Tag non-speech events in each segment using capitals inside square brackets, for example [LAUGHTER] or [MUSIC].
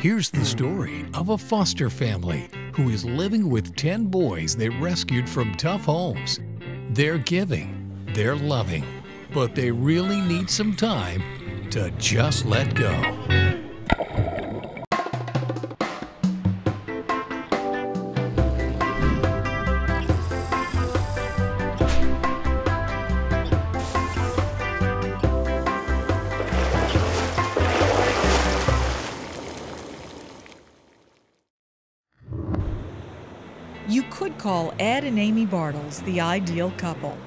Here's the story of a foster family who is living with 10 boys they rescued from tough homes. They're giving, they're loving, but they really need some time to just let go. Call Ed and Amy Bartles the ideal couple,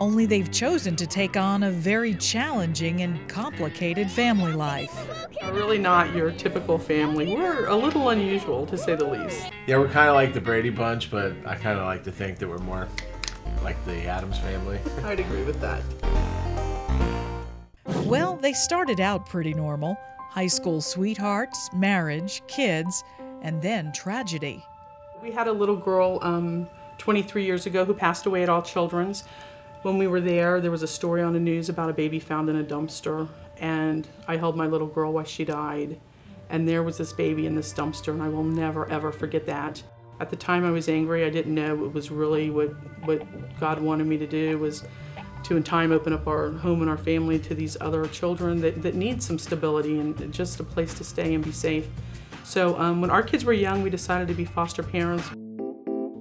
only they've chosen to take on a very challenging and complicated family life. We're really not your typical family. We're a little unusual, to say the least. Yeah, we're kind of like the Brady Bunch, but I kind of like to think that we're more like the Addams family. [LAUGHS] I'd agree with that. Well, they started out pretty normal high school sweethearts, marriage, kids, and then tragedy. We had a little girl um, 23 years ago who passed away at All Children's. When we were there, there was a story on the news about a baby found in a dumpster, and I held my little girl while she died. And there was this baby in this dumpster, and I will never ever forget that. At the time, I was angry. I didn't know it was really what what God wanted me to do was to in time open up our home and our family to these other children that, that need some stability and just a place to stay and be safe. So um, when our kids were young, we decided to be foster parents.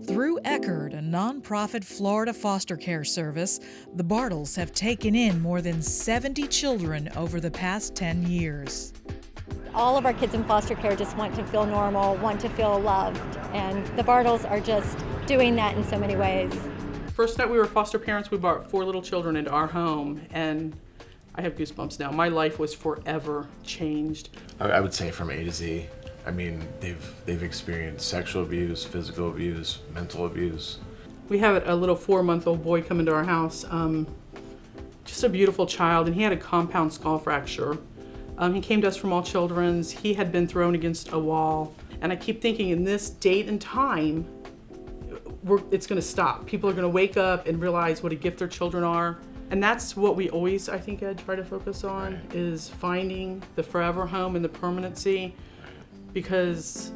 Through Eckerd, a nonprofit Florida foster care service, the Bartles have taken in more than 70 children over the past 10 years. All of our kids in foster care just want to feel normal, want to feel loved, and the Bartles are just doing that in so many ways. First night we were foster parents, we brought four little children into our home, and I have goosebumps now. My life was forever changed. I I would say from A to Z. I mean, they've they've experienced sexual abuse, physical abuse, mental abuse. We had a little four-month-old boy come into our house, um, just a beautiful child, and he had a compound skull fracture. Um, he came to us from All Children's. He had been thrown against a wall, and I keep thinking, in this date and time, we're, it's going to stop. People are going to wake up and realize what a gift their children are. And that's what we always, I think, Ed, try to focus on Right. is finding the forever home and the permanency because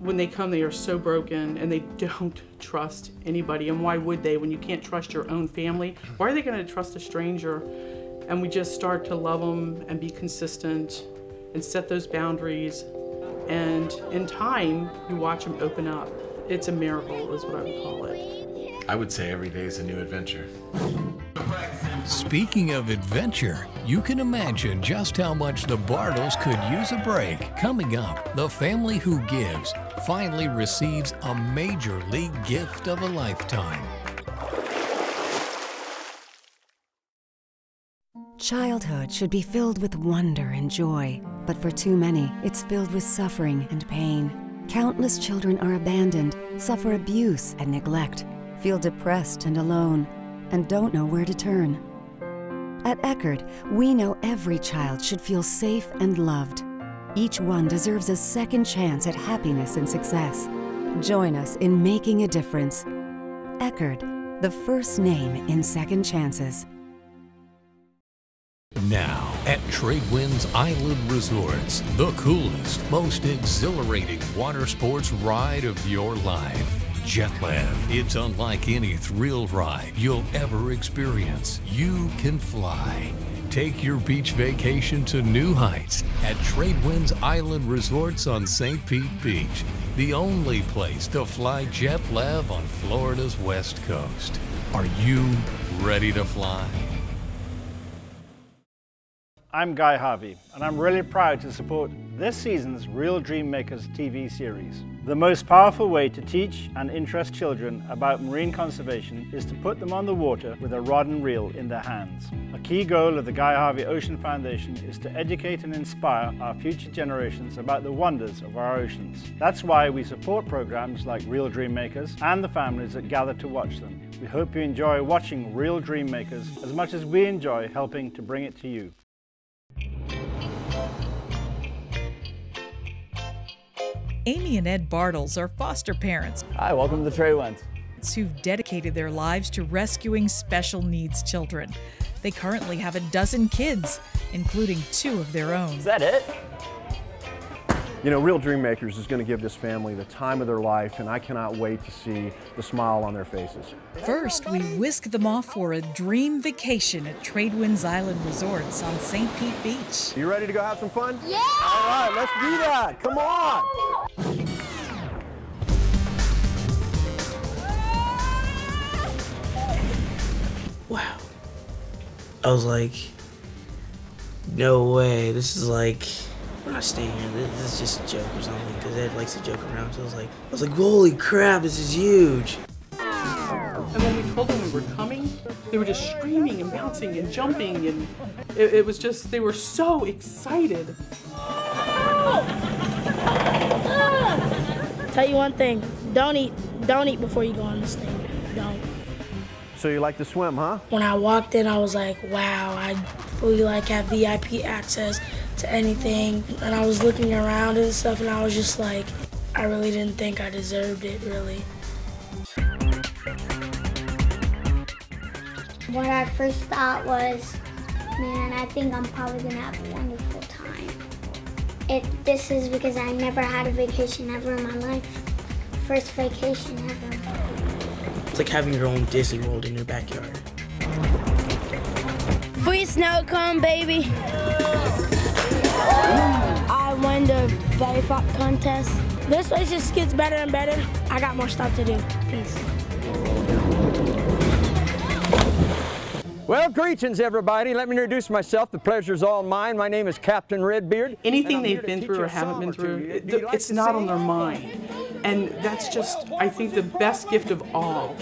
when they come, they are so broken and they don't [LAUGHS] trust anybody. And why would they when you can't trust your own family? Why are they going to trust a stranger? And we just start to love them and be consistent and set those boundaries. And in time, you watch them open up. It's a miracle, is what I would call it. I would say every day is a new adventure. Speaking of adventure, you can imagine just how much the Bartles could use a break. Coming up, the family who gives finally receives a major league gift of a lifetime. Childhood should be filled with wonder and joy, but for too many, it's filled with suffering and pain. Countless children are abandoned, suffer abuse and neglect, feel depressed and alone, and don't know where to turn. At Eckerd, we know every child should feel safe and loved. Each one deserves a second chance at happiness and success. Join us in making a difference. Eckerd, the first name in second chances. Now, at Tradewinds Island Resorts, the coolest, most exhilarating water sports ride of your life. Jetlev. It's unlike any thrill ride you'll ever experience. You can fly. Take your beach vacation to new heights at Tradewinds Island Resorts on St. Pete Beach, the only place to fly Jetlev on Florida's west coast. Are you ready to fly? I'm Guy Harvey, and I'm really proud to support this season's Reel Dream Makers TV series. The most powerful way to teach and interest children about marine conservation is to put them on the water with a rod and reel in their hands. A key goal of the Guy Harvey Ocean Foundation is to educate and inspire our future generations about the wonders of our oceans. That's why we support programs like Reel Dream Makers and the families that gather to watch them. We hope you enjoy watching Reel Dream Makers as much as we enjoy helping to bring it to you. Amy and Ed Bartles are foster parents Hi, welcome to the Tradewinds. who've dedicated their lives to rescuing special needs children. They currently have a dozen kids, including two of their own. Is that it? You know, Reel Dream Makers is going to give this family the time of their life, and I cannot wait to see the smile on their faces. First, we whisk them off for a dream vacation at Tradewinds Island Resorts on St. Pete Beach. You ready to go have some fun? Yeah! All right, let's do that. Come on! Wow. I was like, no way. This is like, we're not staying here. This, this is just a joke or something. Because Ed likes to joke around. So I was like, I was like, holy crap, this is huge. And when we told them we were coming, they were just screaming and bouncing and jumping, and it, it was just, they were so excited. Tell you one thing, don't eat, don't eat before you go on this thing. Don't. So you like to swim, huh? When I walked in, I was like, wow, I really like have VIP access to anything. And I was looking around and stuff, and I was just like, I really didn't think I deserved it, really. What I first thought was, man, I think I'm probably gonna have a wonderful time. It, this is because I never had a vacation ever in my life. First vacation ever. It's like having your own Disney World in your backyard. Free snow cone, baby. I won the belly flop contest. This place just gets better and better. I got more stuff to do. Peace. Well, greetings, everybody. Let me introduce myself. The pleasure's all mine. My name is Captain Redbeard. Anything they've been through or haven't been through, it, it's not on their mind. And that's just, I think, the best gift of all.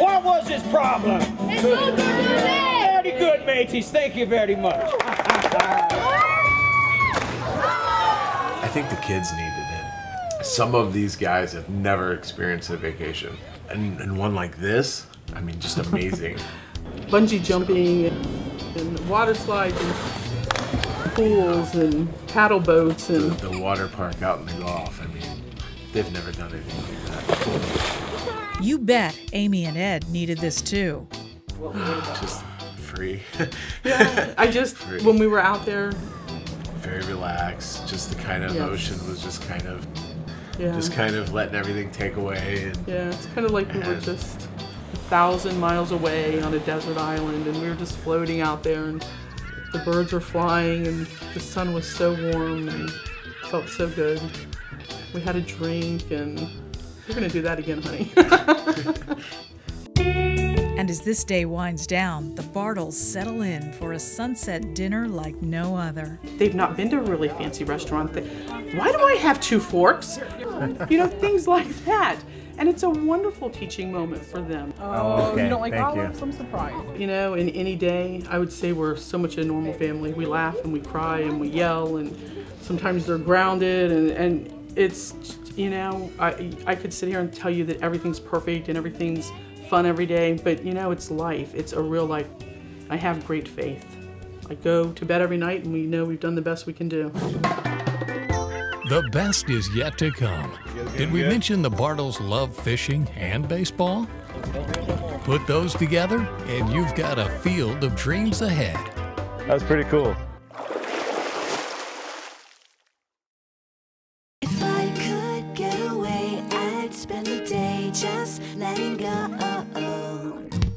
What was his problem? Very good, mateys. Thank you very much. I think the kids needed it. Some of these guys have never experienced a vacation. And, and one like this, I mean, just amazing. [LAUGHS] Bungee jumping and, and water slides and pools and paddle boats and the, the water park out in the Gulf. I mean, they've never done anything like that. You bet Amy and Ed needed this too. [SIGHS] just free. [LAUGHS] yeah, I just Free. when we were out there, Very relaxed. Just the kind of Yes. ocean was just kind of, yeah, just kind of letting everything take away. And yeah, it's kind of like we were just a thousand miles away on a desert island, and we were just floating out there, and the birds were flying, and the sun was so warm, and felt so good. We had a drink, and we're gonna do that again, honey. [LAUGHS] And as this day winds down, the Bartles settle in for a sunset dinner like no other. They've not been to a really fancy restaurant. They, Why do I have two forks? You know, things like that. And it's a wonderful teaching moment for them. Oh, oh okay. you don't like Thank olives? you. I'm surprised. You know, in any day, I would say we're so much a normal family. We laugh and we cry and we yell, and sometimes they're grounded, and, and it's, you know, I, I could sit here and tell you that everything's perfect and everything's fun every day, but you know, it's life. It's a real life. I have great faith. I go to bed every night and we know we've done the best we can do. The best is yet to come. Did we mention the Bartles love fishing and baseball? Put those together, and you've got a field of dreams ahead. That's pretty cool.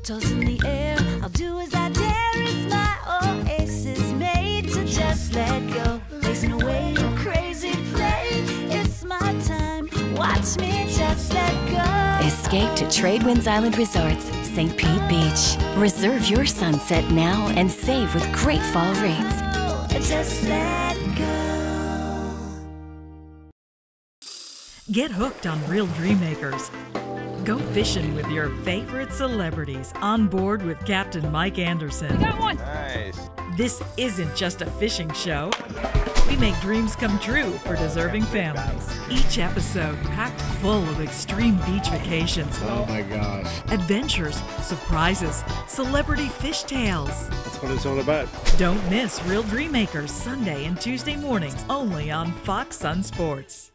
Toes in the air, I'll do as I dare. It's my oasis made to just let go. Blazing away a crazy flame. It's my time. Watch me just let go. Escape to Tradewinds Island Resorts, St. Pete Beach. Reserve your sunset now and save with great fall rates. Just let go. Get hooked on Reel Dream Makers. Go fishing with your favorite celebrities on board with Captain Mike Anderson. We Got one. Nice. This isn't just a fishing show. We make dreams come true for deserving families. Each episode packed full of extreme beach vacations, Oh my gosh. adventures, surprises, celebrity fish tales. That's what it's all about. Don't miss Reel Dream Makers Sunday and Tuesday mornings only on Fox Sun Sports.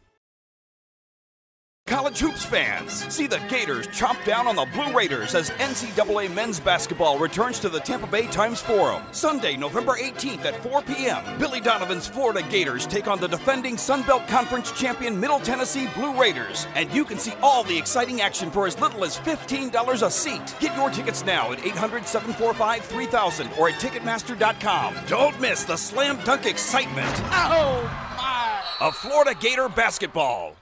College hoops fans, see the Gators chomp down on the Blue Raiders as NCAA men's basketball returns to the Tampa Bay Times Forum. Sunday, November 18th at 4 p.m. Billy Donovan's Florida Gators take on the defending Sun Belt Conference champion Middle Tennessee Blue Raiders. And you can see all the exciting action for as little as $15 a seat. Get your tickets now at 800 745 3000 or at Ticketmaster.com. Don't miss the slam dunk excitement Oh, my. of Florida Gator basketball.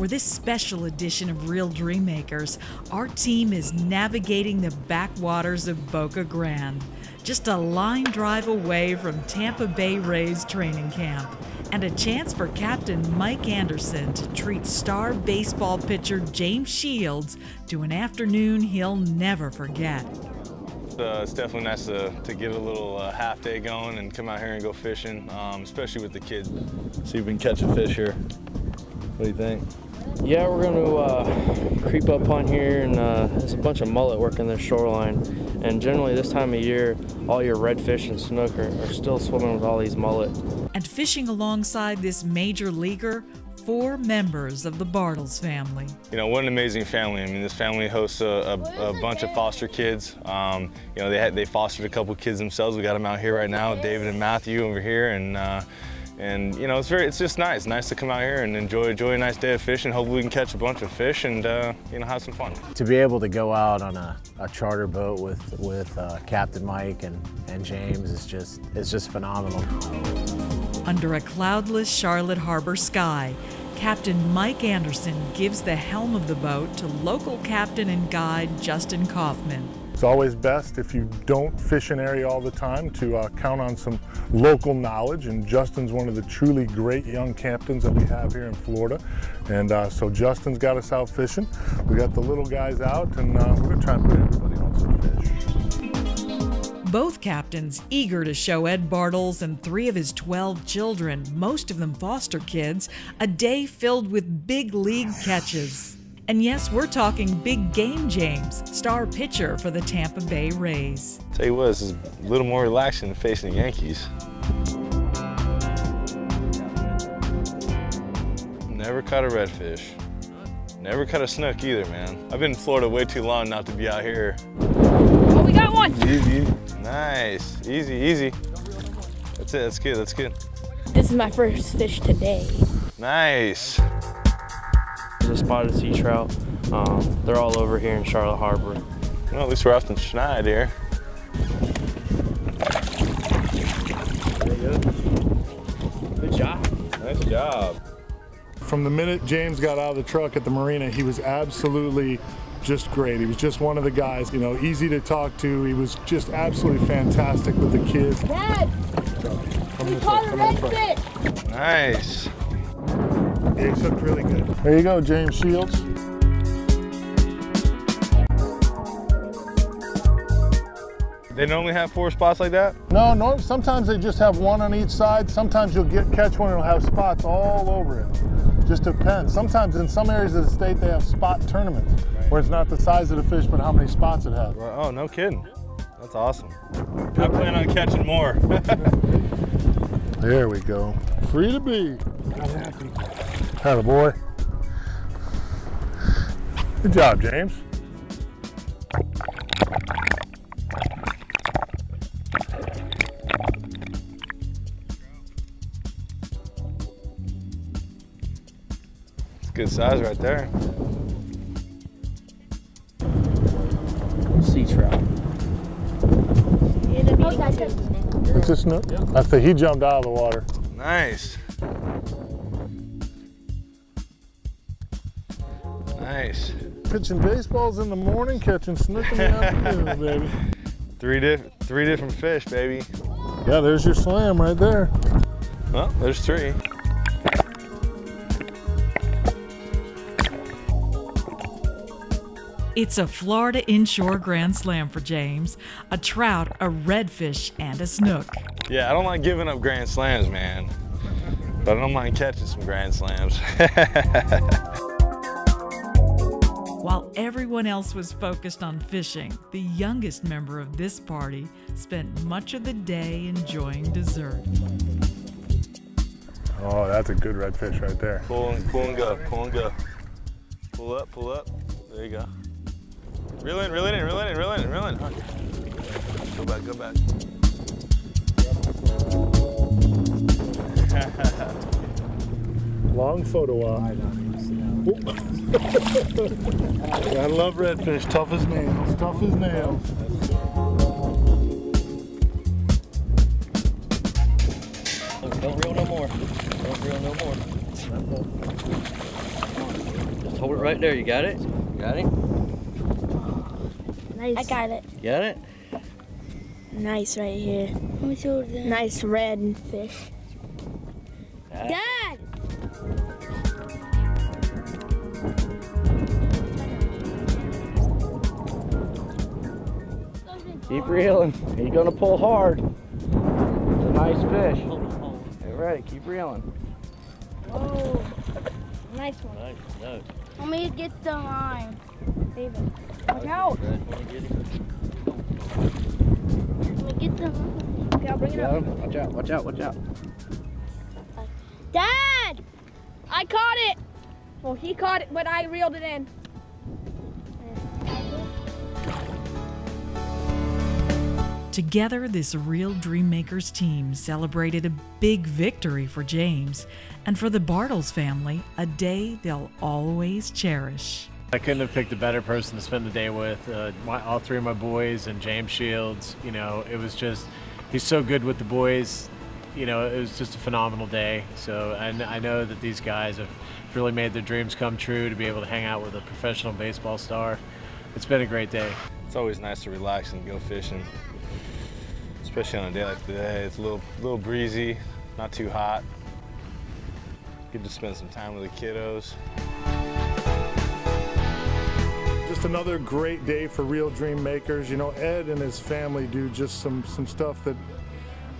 For this special edition of Reel Dream Makers, our team is navigating the backwaters of Boca Grande, just a line drive away from Tampa Bay Rays training camp, and a chance for Captain Mike Anderson to treat star baseball pitcher James Shields to an afternoon he'll never forget. Uh, it's definitely nice to, to get a little uh, half day going and come out here and go fishing, um, especially with the kids. See if we can catch a fish here. What do you think? Yeah, we're going to uh, creep up on here, and uh, there's a bunch of mullet working the shoreline. And generally, this time of year, all your redfish and snook are, are still swimming with all these mullet. And fishing alongside this major leaguer, four members of the Bartles family. You know, what an amazing family. I mean, this family hosts a, a, a bunch of foster kids. Um, you know, they had, they fostered a couple kids themselves. We got them out here right now, David and Matthew over here, and uh, and you know, it's very, it's just nice. Nice to come out here and enjoy enjoy a nice day of fishing. Hopefully, we can catch a bunch of fish and uh, you know have some fun. To be able to go out on a, a charter boat with with uh, Captain Mike and, and James is just it's just phenomenal. Under a cloudless Charlotte Harbor sky, Captain Mike Anderson gives the helm of the boat to local captain and guide Justin Kaufman. It's always best if you don't fish an area all the time to uh, count on some local knowledge. And Justin's one of the truly great young captains that we have here in Florida. And uh, so Justin's got us out fishing. We got the little guys out, and uh, we're gonna try and put everybody on some fish. Both captains eager to show Ed Bartles and three of his 12 children, most of them foster kids, a day filled with big league catches. And yes, we're talking Big Game James, star pitcher for the Tampa Bay Rays. Tell you what, this is a little more relaxing than facing the Yankees. Never caught a redfish. Never caught a snook either, man. I've been in Florida way too long not to be out here. Oh, we got one. Easy. Nice. Easy, easy. That's it. That's good. That's good. This is my first fish today. Nice. There's a spotted sea trout. Um, they're all over here in Charlotte Harbor. Well, at least we're off the schneid here. There you go. Good job. Nice job. From the minute James got out of the truck at the marina, he was absolutely just great. He was just one of the guys, you know, easy to talk to. He was just absolutely fantastic with the kids. Dad, we caught a come this redfish. Nice. Yeah, he hooked really good. There you go, James Shields. They normally have four spots like that? No, no. Sometimes they just have one on each side. Sometimes you'll get catch one and it'll have spots all over it. Just depends. Sometimes in some areas of the state they have spot tournaments where it's not the size of the fish but how many spots it has. Oh, no kidding. That's awesome. I plan on catching more. [LAUGHS] There we go. Free to be. Had a boy. Good job, James. It's good size right there. Sea trout. It's a snook. I think he jumped out of the water. Nice. Nice. Pitching baseballs in the morning, catching snook in the [LAUGHS] afternoon, baby. Three diff three different fish, baby. Yeah, there's your slam right there. Well, there's three. It's a Florida inshore grand slam for James a trout, a redfish, and a snook. Yeah, I don't like giving up grand slams, man. But I don't mind catching some grand slams. [LAUGHS] While everyone else was focused on fishing, the youngest member of this party spent much of the day enjoying dessert. Oh, that's a good redfish right there. Pull and, pull and go, pull and go. Pull up, pull up. There you go. Reel in, reel in, reel in, reel in, reel in. Go back, go back. [LAUGHS] Long photo op. I love redfish, tough as nails, tough as nails. Don't reel no more. Don't reel no more. Just hold it right there. You got it? You got it? Nice. I got it. You got it? Nice right here. Nice red fish. Keep reeling. He's gonna pull hard. It's a nice fish. Get ready. Keep reeling. Oh, nice one. Nice, nice. Let me get the line. David. it. Watch out. Let me get the line. Okay, I'll bring it up. Watch out, watch out, watch out. Dad! I caught it! Well, he caught it, but I reeled it in. Together, this Reel Dream Makers team celebrated a big victory for James and for the Bartles family, a day they'll always cherish. I couldn't have picked a better person to spend the day with. Uh, my, all three of my boys and James Shields. You know, it was just he's so good with the boys. You know, it was just a phenomenal day. So and I know that these guys have really made their dreams come true to be able to hang out with a professional baseball star. It's been a great day. It's always nice to relax and go fishing, especially on a day like today. It's a little, little breezy, not too hot. Good to spend some time with the kiddos. Just another great day for Reel Dream Makers. You know, Ed and his family do just some, some stuff that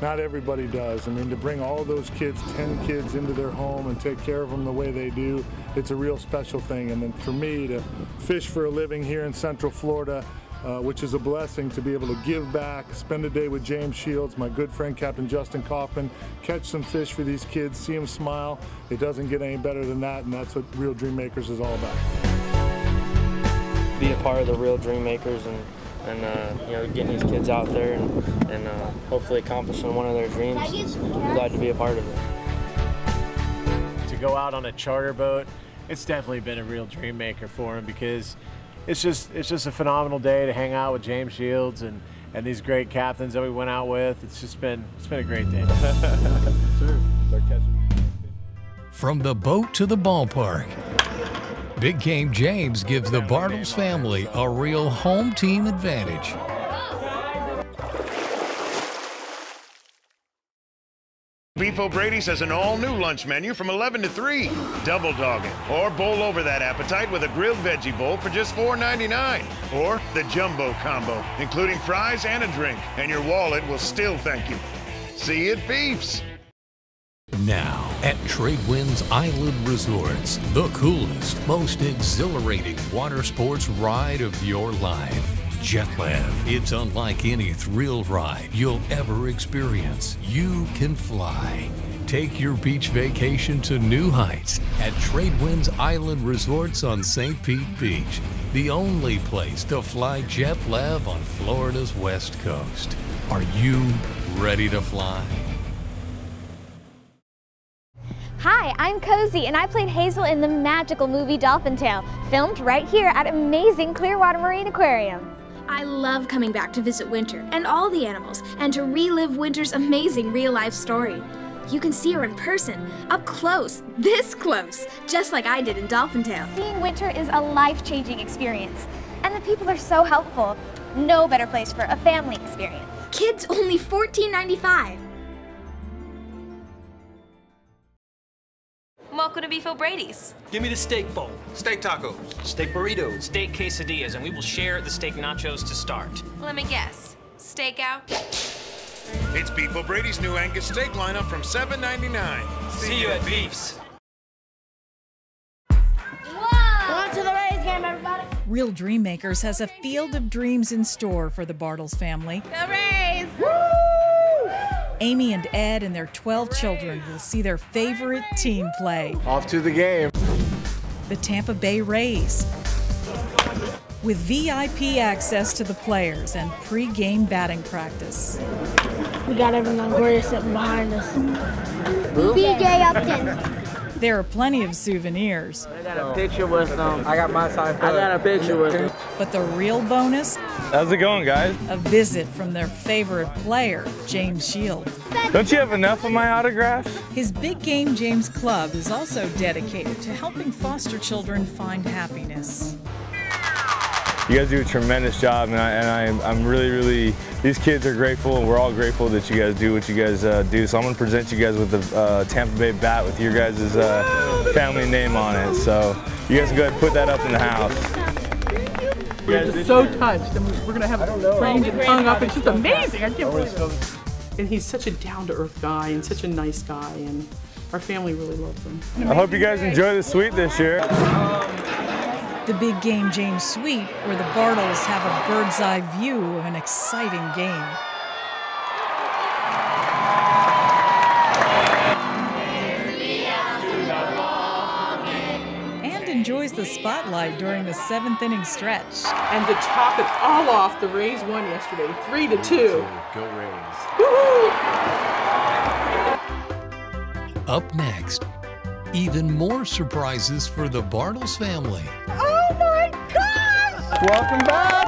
not everybody does. I mean, to bring all those kids, 10 kids, into their home and take care of them the way they do, it's a real special thing. And then for me to fish for a living here in Central Florida, uh, which is a blessing to be able to give back, spend a day with James Shields, my good friend Captain Justin Kaufman, catch some fish for these kids, see them smile. It doesn't get any better than that, and that's what Reel Dream Makers is all about. be a part of the real dream makers and and uh, you know getting these kids out there and, and uh, hopefully accomplishing one of their dreams. I'm glad to be a part of it. to go out on a charter boat, it's definitely been a real dream maker for him because it's just it's just a phenomenal day to hang out with James Shields and and these great captains that we went out with. It's just been it's been a great day. [LAUGHS] From the boat to the ballpark, Big Game James gives the Bartles family a real home team advantage. Beef O'Brady's has an all-new lunch menu from 11 to 3. Double dog it, or bowl over that appetite with a grilled veggie bowl for just $4.99. Or the jumbo combo, including fries and a drink, and your wallet will still thank you. See you at Beef's. Now, at Tradewinds Island Resorts, the coolest, most exhilarating water sports ride of your life. Jetlev. It's unlike any thrill ride you'll ever experience. You can fly. Take your beach vacation to new heights at Tradewinds Island Resorts on St. Pete Beach, the only place to fly Jetlev on Florida's west coast. Are you ready to fly? Hi, I'm Cozi, and I played Hazel in the magical movie Dolphin Tale, filmed right here at amazing Clearwater Marine Aquarium. I love coming back to visit Winter and all the animals and to relive Winter's amazing real life story. You can see her in person, up close, this close, just like I did in Dolphin Tale. Seeing Winter is a life changing experience, and the people are so helpful. No better place for a family experience. Kids only $14.95. Welcome to Beef Brady's. Give me the steak bowl. Steak tacos. Steak burritos. Steak quesadillas, and we will share the steak nachos to start. Let me guess. Stakeout? It's Beef O'Brady's new Angus steak lineup from $7.99. See you at Beef's. On to the Rays game, everybody. Reel Dream Makers has a field of dreams in store for the Bartles family. Go Rays! Amy and Ed and their 12 children will see their favorite team play. Off to the game. The Tampa Bay Rays. With VIP access to the players and pre-game batting practice. We got Evan Longoria sitting behind us. BJ Upton. There are plenty of souvenirs. I got a picture with them. I got my side. I got a picture with them. But the real bonus? How's it going, guys? A visit from their favorite player, James Shields. Don't you have enough of my autographs? His Big Game James Club is also dedicated to helping foster children find happiness. You guys do a tremendous job, and, I, and I, I'm really, really, these kids are grateful, and we're all grateful that you guys do what you guys uh, do. So I'm going to present you guys with the uh, Tampa Bay bat with your guys' uh, family name on it. So you guys can go ahead and put that up in the house. We're just so touched, and we're gonna have it framed and hung up. It's just amazing. I can't believe it. And he's such a down-to-earth guy and such a nice guy, and our family really loves him. I hope you guys enjoy the suite this year. The Big Game James Suite, where the Bartles have a bird's eye view of an exciting game. And enjoys the spotlight during the seventh inning stretch. And to top it all off, the Rays won yesterday, three to two. Go Rays. Up next, even more surprises for the Bartles family. Oh my gosh! Welcome back.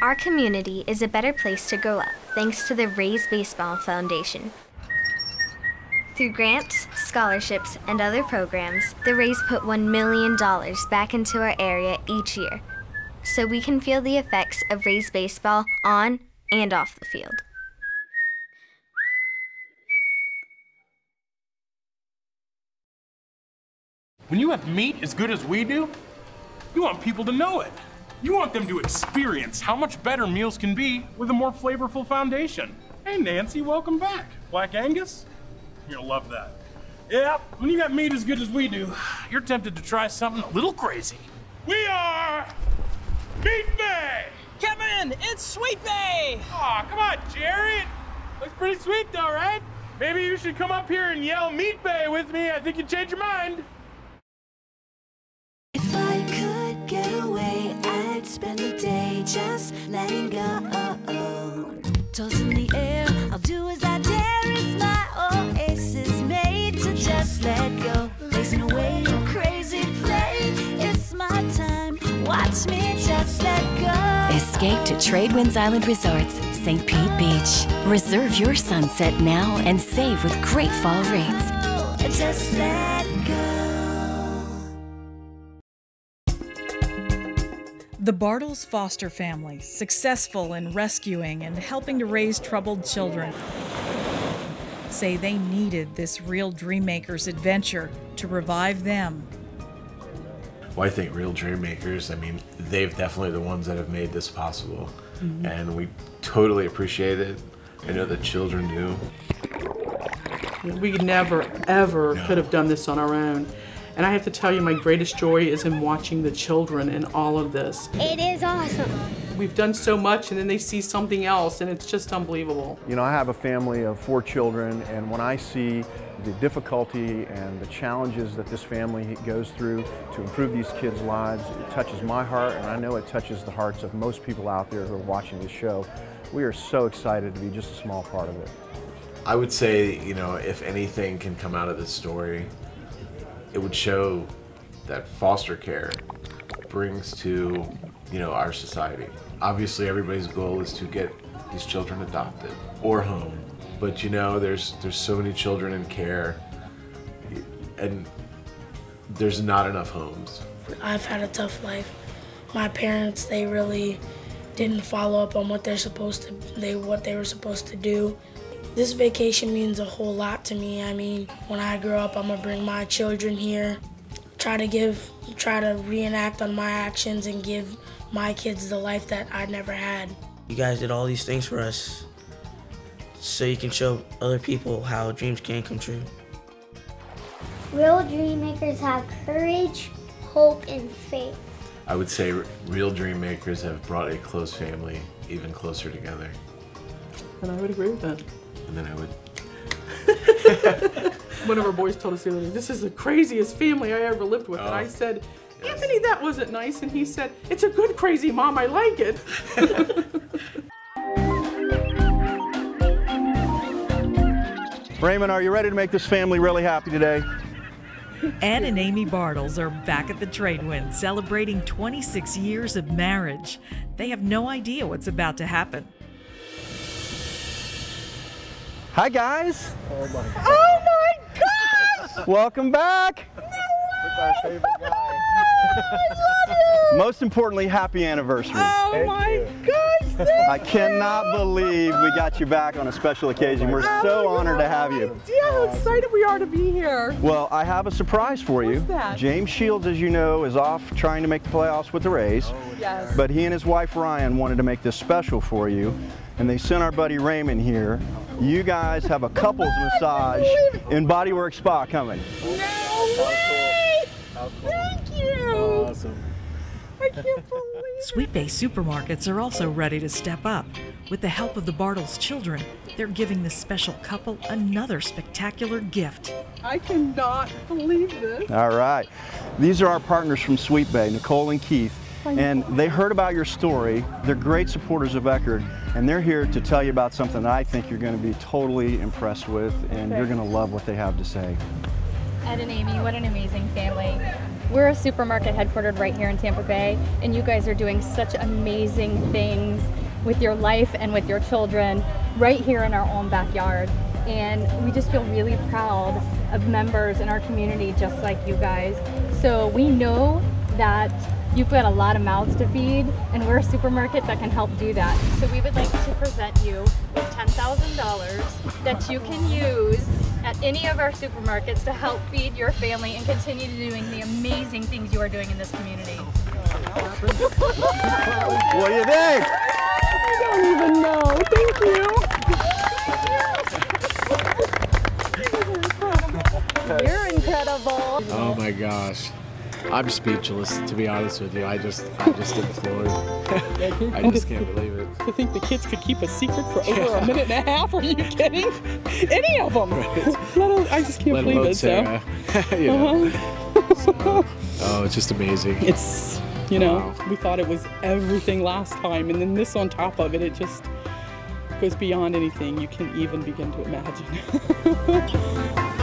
Our community is a better place to grow up thanks to the Rays Baseball Foundation. Through grants, scholarships, and other programs, the Rays put $1 million back into our area each year so we can feel the effects of Rays baseball on and off the field. When you have meat as good as we do, you want people to know it. You want them to experience how much better meals can be with a more flavorful foundation. Hey, Nancy, welcome back. Black Angus? You'll love that. Yeah, when you got meat as good as we do, you're tempted to try something a little crazy. We are Meat Bay! Kevin, it's Sweet Bay! Aw, come on, Jared. Looks pretty sweet though, right? Maybe you should come up here and yell Meat Bay with me. I think you'd change your mind. If I could get away, I'd spend the day just letting go. Toss in the air, I'll do as I dare. It's my oasis made to just let go. Blazing away, a crazy play. It's my time. Watch me just let go. Escape to Tradewinds Island Resorts, St. Pete Beach. Reserve your sunset now and save with great fall rates. Just let go. The Bartles foster family, successful in rescuing and helping to raise troubled children, say they needed this Reel Dream Makers adventure to revive them. Well, I think Reel Dream Makers, I mean, they've definitely the ones that have made this possible. Mhm. And we totally appreciate it. I know the children do. We never, ever could have done this on our own. And I have to tell you, my greatest joy is in watching the children in all of this. It is awesome. We've done so much, and then they see something else, and it's just unbelievable. You know, I have a family of four children, and when I see the difficulty and the challenges that this family goes through to improve these kids' lives, it touches my heart, and I know it touches the hearts of most people out there who are watching this show. We are so excited to be just a small part of it. I would say, you know, if anything can come out of this story, it would show that foster care brings to, you know, our society. Obviously, everybody's goal is to get these children adopted or home, but you know, there's there's so many children in care, and there's not enough homes. I've had a tough life. My parents, they really didn't follow up on what they're supposed to they what they were supposed to do. This vacation means a whole lot to me. I mean, when I grow up, I'm gonna bring my children here, try to give, try to reenact on my actions and give my kids the life that I never had. You guys did all these things for us so you can show other people how dreams can come true. Real dream makers have courage, hope, and faith. I would say real dream makers have brought a close family even closer together. And I would agree with that. And then I would [LAUGHS] One of our boys told us the other day, this is the craziest family I ever lived with. And I Oh. said, Anthony, that wasn't nice. And he said, it's a good crazy mom. I like it. [LAUGHS] Raymond, are you ready to make this family really happy today? Ed and Amy Bartles are back at the Tradewinds celebrating 26 years of marriage. They have no idea what's about to happen. Hi, guys. Oh my Oh my gosh! [LAUGHS] Welcome back. No! [LAUGHS] I love you! Most importantly, happy anniversary. Oh my gosh! I cannot believe we got you back on a special occasion. We're oh so honored to have you. Yeah, how excited we are to be here. Well, I have a surprise for you. What's that? James Shields, as you know, is off trying to make the playoffs with the Rays. Oh, yes. But he and his wife Ryan wanted to make this special for you, and they sent our buddy Raymond here. You guys have a couples [LAUGHS] massage in Bodywork Spa coming. No way! Thank you. Awesome. I can't believe Sweet Bay supermarkets are also ready to step up. With the help of the Bartles children, they're giving this special couple another spectacular gift. I cannot believe this. All right. These are our partners from Sweet Bay, Nicole and Keith. And they heard about your story. They're great supporters of Eckerd, and they're here to tell you about something that I think you're going to be totally impressed with, and you're going to love what they have to say. Ed and Amy, what an amazing family. We're a supermarket headquartered right here in Tampa Bay, and you guys are doing such amazing things with your life and with your children right here in our own backyard. And we just feel really proud of members in our community just like you guys. So we know that you've got a lot of mouths to feed, and we're a supermarket that can help do that. So we would like to present you with $10,000 that you can use at any of our supermarkets to help feed your family and continue doing the amazing things you are doing in this community. What do you think? I don't even know. Thank you. [LAUGHS] You're incredible. Oh my gosh. I'm speechless, to be honest with you. I just, I just am floored. I just can't believe it. To think the kids could keep a secret for over a minute and a half? Are you kidding? Any of them? Alone- I just can't Let believe it. So. Sarah. [LAUGHS] you know. Oh, it's just amazing. It's, you know, we thought it was everything last time, and then this on top of it, it just goes beyond anything you can even begin to imagine. [LAUGHS]